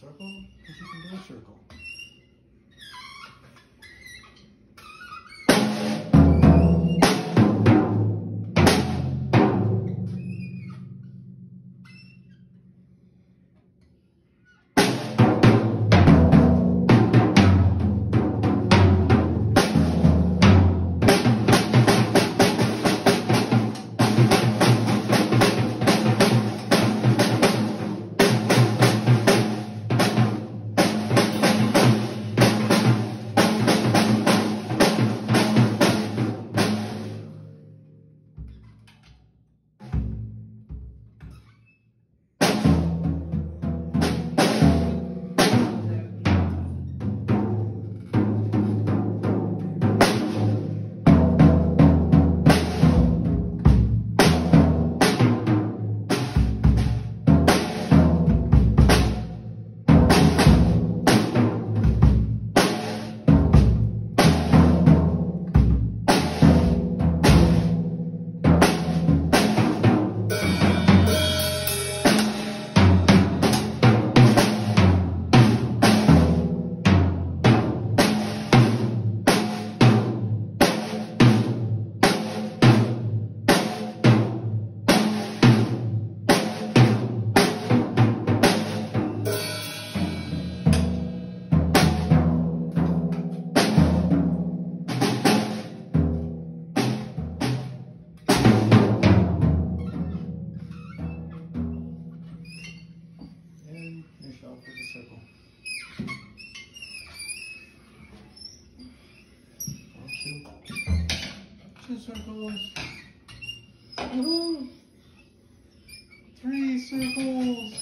circle, because you can do a circle. Two circles. Woohoo! Three circles.